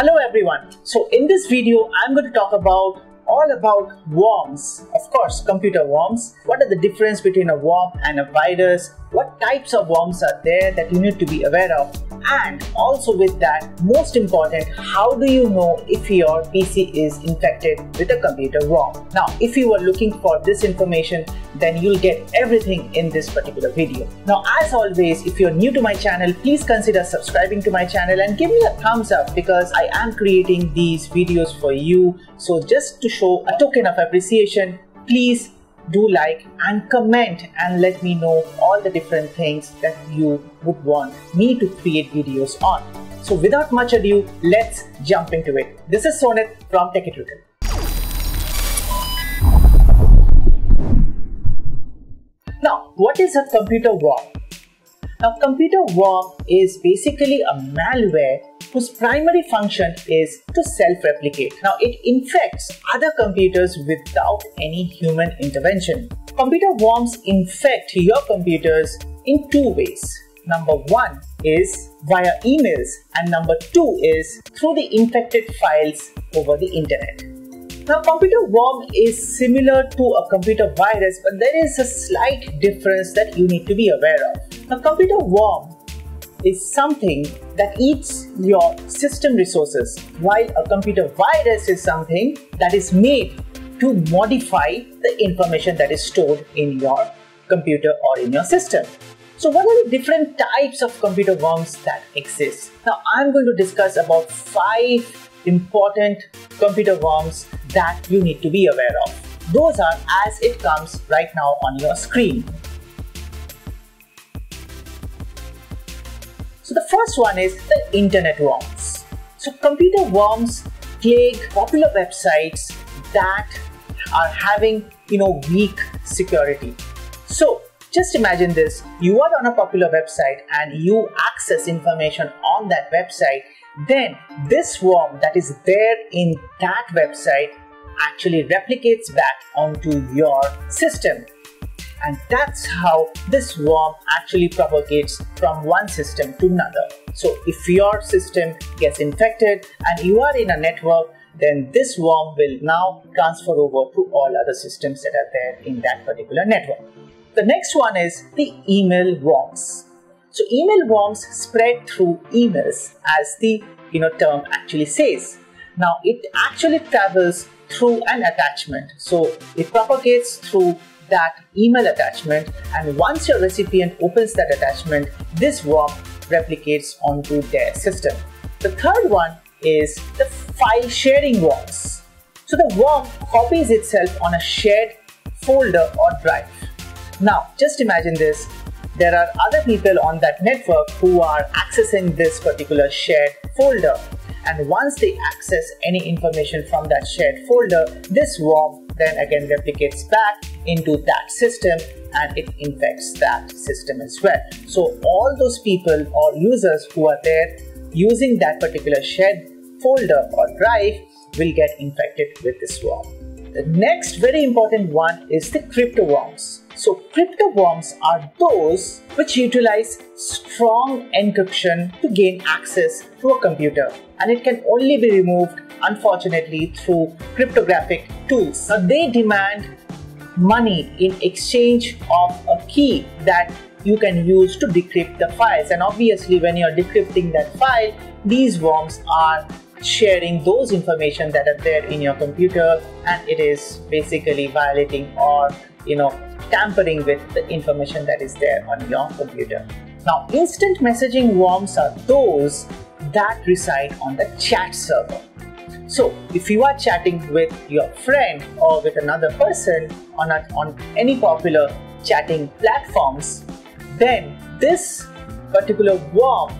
Hello everyone. So in this video, I'm going to talk about all about worms. Of course, computer worms. What are the difference between a worm and a virus? What types of worms are there that you need to be aware of? And also with that, most important, how do you know if your PC is infected with a computer worm? Now, if you are looking for this information, then you'll get everything in this particular video. Now, as always, if you're new to my channel, please consider subscribing to my channel and give me a thumbs up because I am creating these videos for you. So just to show a token of appreciation, please do like and comment and let me know all the different things that you would want me to create videos on. So without much ado, let's jump into it. This is Sonit from Techie Now, what is a computer worm? Now, computer worm is basically a malware whose primary function is to self-replicate. Now it infects other computers without any human intervention. Computer worms infect your computers in two ways. Number one is via emails and number two is through the infected files over the internet. Now computer worm is similar to a computer virus but there is a slight difference that you need to be aware of. Now computer worm is something that eats your system resources, while a computer virus is something that is made to modify the information that is stored in your computer or in your system. So what are the different types of computer worms that exist? Now I'm going to discuss about five important computer worms that you need to be aware of. Those are as it comes right now on your screen. So the first one is the internet worms. So computer worms plague popular websites that are having you know weak security. So just imagine this, you are on a popular website and you access information on that website, then this worm that is there in that website actually replicates back onto your system and that's how this worm actually propagates from one system to another. So if your system gets infected and you are in a network, then this worm will now transfer over to all other systems that are there in that particular network. The next one is the email worms. So email worms spread through emails as the you know term actually says. Now it actually travels through an attachment. So it propagates through that email attachment and once your recipient opens that attachment, this worm replicates onto their system. The third one is the file sharing worms. So the worm copies itself on a shared folder or drive. Now just imagine this, there are other people on that network who are accessing this particular shared folder and once they access any information from that shared folder, this worm then again replicates back into that system and it infects that system as well. So all those people or users who are there using that particular shared folder or drive will get infected with this worm. The next very important one is the crypto worms. So crypto worms are those which utilize strong encryption to gain access to a computer and it can only be removed unfortunately through cryptographic tools. Now they demand money in exchange of a key that you can use to decrypt the files. And obviously when you're decrypting that file these worms are sharing those information that are there in your computer and it is basically violating or you know tampering with the information that is there on your computer. Now instant messaging worms are those that reside on the chat server so if you are chatting with your friend or with another person on, a, on any popular chatting platforms, then this particular worm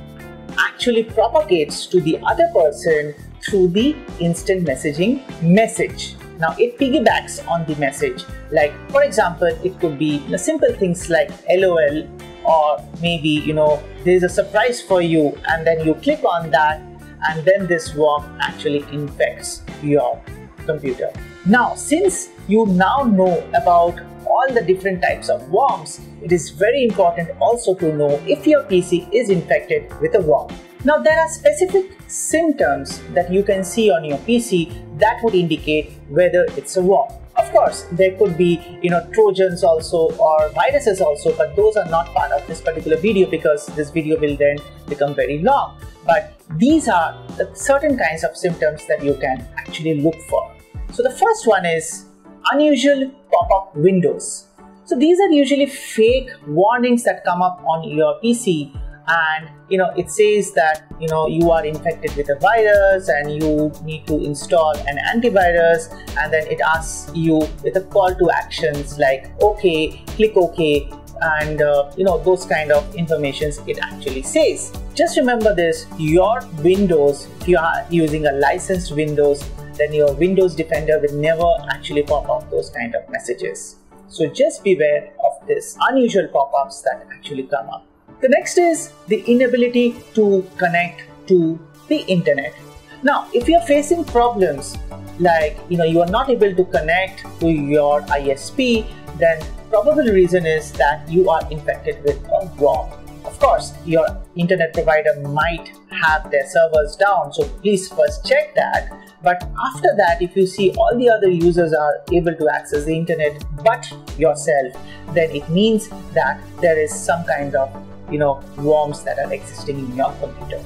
actually propagates to the other person through the instant messaging message. Now it piggybacks on the message. Like for example, it could be simple things like LOL or maybe you know there's a surprise for you and then you click on that and then this worm actually infects your computer. Now, since you now know about all the different types of worms, it is very important also to know if your PC is infected with a worm. Now there are specific symptoms that you can see on your PC that would indicate whether it's a worm. Of course, there could be, you know, trojans also or viruses also, but those are not part of this particular video because this video will then become very long. But these are the certain kinds of symptoms that you can actually look for. So the first one is unusual pop-up windows. So these are usually fake warnings that come up on your PC and you know it says that you know you are infected with a virus and you need to install an antivirus and then it asks you with a call to actions like okay click ok and uh, you know those kind of informations it actually says. Just remember this your windows if you are using a licensed windows then your windows defender will never actually pop up those kind of messages. So just beware of this unusual pop-ups that actually come up. The next is the inability to connect to the internet. Now, if you're facing problems like you know you are not able to connect to your ISP, then probable reason is that you are infected with a worm. Of course, your internet provider might have their servers down, so please first check that. But after that, if you see all the other users are able to access the internet but yourself, then it means that there is some kind of you know worms that are existing in your computer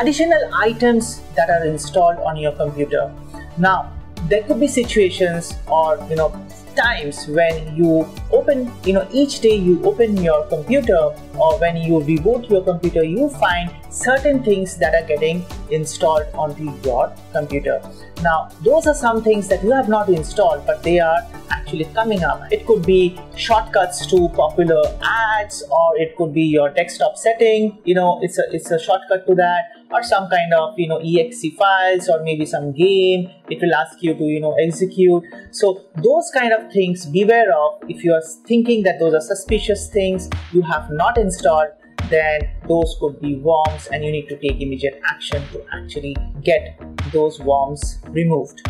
additional items that are installed on your computer now there could be situations or you know times when you open you know each day you open your computer or when you reboot your computer you find certain things that are getting installed onto your computer. Now those are some things that you have not installed but they are actually coming up. It could be shortcuts to popular ads or it could be your desktop setting. You know it's a it's a shortcut to that or some kind of you know exe files or maybe some game. It will ask you to you know execute. So those kind of things beware of. If you are thinking that those are suspicious things you have not installed then those could be worms and you need to take immediate action to actually get those worms removed.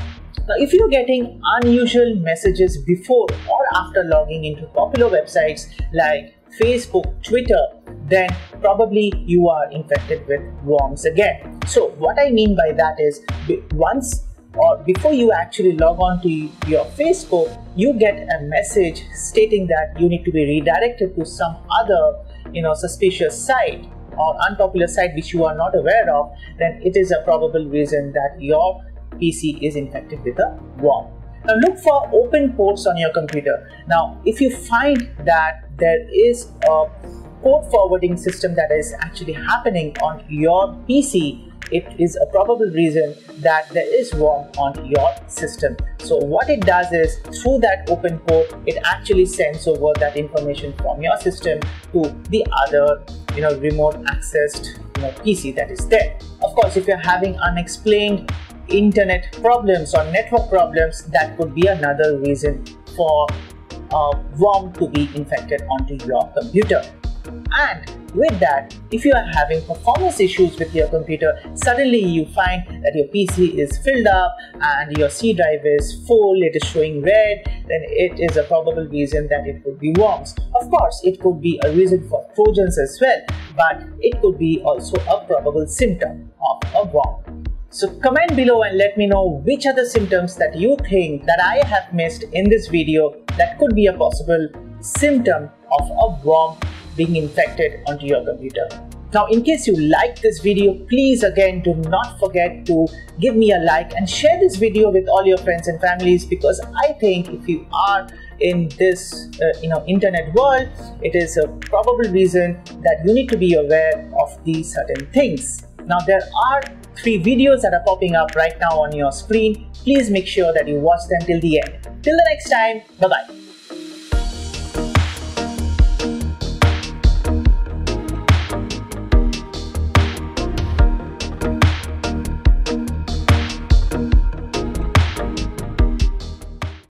Now, if you're getting unusual messages before or after logging into popular websites like Facebook, Twitter, then probably you are infected with worms again. So what I mean by that is once or before you actually log on to your Facebook, you get a message stating that you need to be redirected to some other, you know, suspicious site or unpopular site which you are not aware of, then it is a probable reason that your PC is infected with a worm. Now look for open ports on your computer. Now if you find that there is a port forwarding system that is actually happening on your PC, it is a probable reason that there is worm on your system. So what it does is through that open port, it actually sends over that information from your system to the other, you know, remote accessed you know, PC that is there. Of course, if you're having unexplained internet problems or network problems, that could be another reason for uh, a worm to be infected onto your computer. And with that, if you are having performance issues with your computer, suddenly you find that your PC is filled up and your C drive is full, it is showing red, then it is a probable reason that it could be worms. Of course, it could be a reason for Trojans as well, but it could be also a probable symptom of a worm. So comment below and let me know which are the symptoms that you think that I have missed in this video that could be a possible symptom of a worm being infected onto your computer. Now in case you like this video, please again do not forget to give me a like and share this video with all your friends and families because I think if you are in this uh, you know internet world, it is a probable reason that you need to be aware of these certain things. Now there are three videos that are popping up right now on your screen. Please make sure that you watch them till the end. Till the next time, bye bye.